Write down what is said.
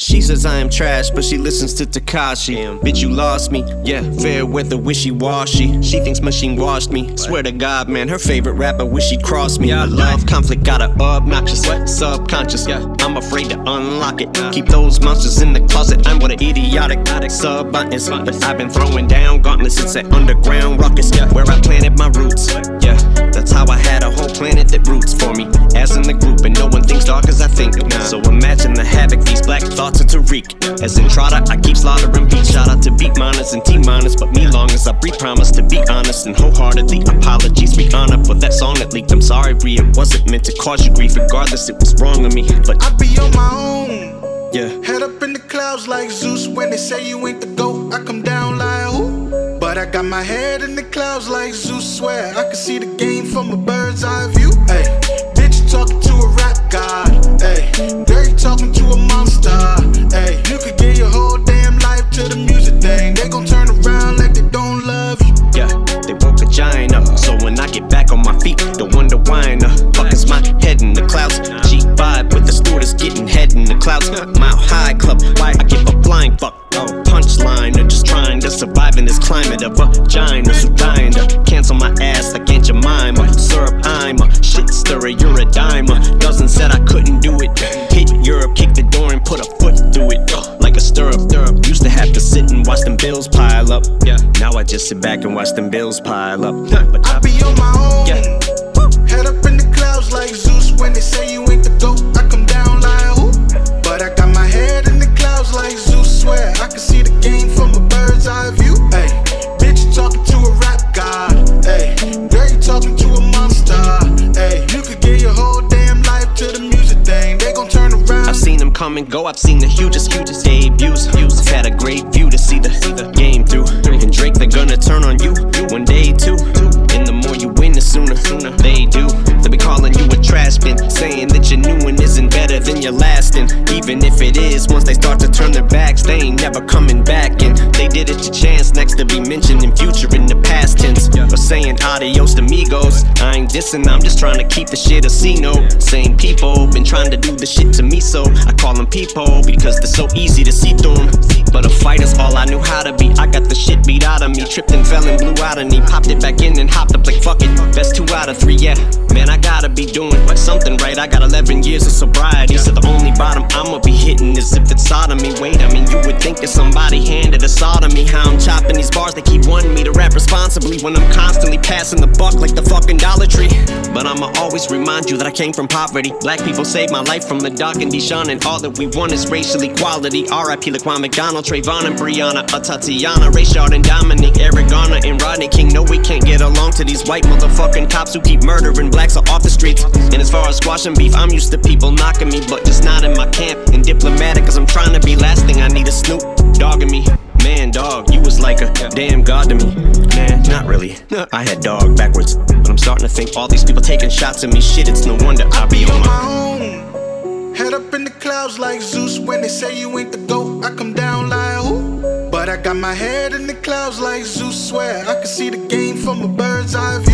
She says I am trash, but she listens to Tekashi. Bitch, you lost me. Yeah, fair weather, wishy washy. She thinks machine washed me. Swear to God, man, her favorite rapper wish she crossed me. I love conflict, got her obnoxious, subconscious. Yeah, I'm afraid to unlock it. Keep those monsters in the closet. I'm what an idiotic sub buttons. But I've been throwing down gauntlets since that underground ruckus. Yeah, where these black thoughts are to wreak. As in Trotter, I keep slaughtering beats. Shout out to Beatminerz and T-Minus, but me long as I breathe, promise to be honest and wholeheartedly. Apologies, honor for that song that leaked. I'm sorry, Ri, it wasn't meant to cause you grief. Regardless, it was wrong of me. But I be on my own. yeah, Head up in the clouds like Zeus. When they say you ain't the GOAT, I come down like who? But I got my head in the clouds like Zeus. Swear I can see the game from a bird's eye view. Hey, bitch, talking to a rap god. Hey, you talking to a monster. Clouds. Mile high club, why I give a flying fuck. Oh, punchline, or just trying to survive in this climate of vaginas who dying to cancel my ass like Aunt Jemima. Syrup, I'm a shit stirrer, you're a dimer. Dozen said I couldn't do it. Hit Europe, kick the door and put a foot through it. Like a stirrup, stirrup. Used to have to sit and watch them bills pile up. Yeah. Now I just sit back and watch them bills pile up. But I be on my own. Yeah. Head up in the clouds like Zeus. When they say you ain't the GOAT, I come come and go. I've seen the hugest, hugest debuts. I've had a great view to see the, the game through. And Drake, they're gonna turn on you one day too. And the more you win, the sooner, sooner they do. They'll be calling you a trash bin, saying that your new one isn't better than your last. And even if it is, once they start to turn their backs, they ain't never coming back. And they did it to chance next to be mentioned in future in the saying adios to amigos. I ain't dissing, I'm just trying to keep the shit a C note. Same people been trying to do the shit to me, so I call them people because they're so easy to see through 'em. But a fighter's all I knew how to be. I got the shit beat out of me, tripped and fell and blew out of me. Popped it back in and hopped up like fuck it. Best two out of three, yeah. Man, I gotta be doing something right. I got 11 years of sobriety, so the only bottom I'ma be hitting is if it's sodomy. Wait, I mean, you would think that somebody handed a me. How I'm chopping these bars, they keep wanting me to rap responsibly when I'm constantly passing the buck like the fucking Dollar Tree. I'ma always remind you that I came from poverty. Black people saved my life from the dark and Deshaun, and all that we want is racial equality. R.I.P. Laquan McDonald, Trayvon and Breonna, a Tatiana, Rayshard and Dominic, Eric Garner and Rodney King. No, we can't get along to these white motherfucking cops who keep murdering blacks off the streets. And as far as squashing beef, I'm used to people knocking me, but just not in my camp. And diplomatic, cause I'm trying to be last thing I need a Snoop damn god to me. Nah, not really. I had dog backwards. But I'm starting to think all these people taking shots at me. Shit, it's no wonder I be on my own. Head up in the clouds like Zeus. When they say you ain't the GOAT, I come down like who? But I got my head in the clouds like Zeus. Swear I can see the game from a bird's eye view.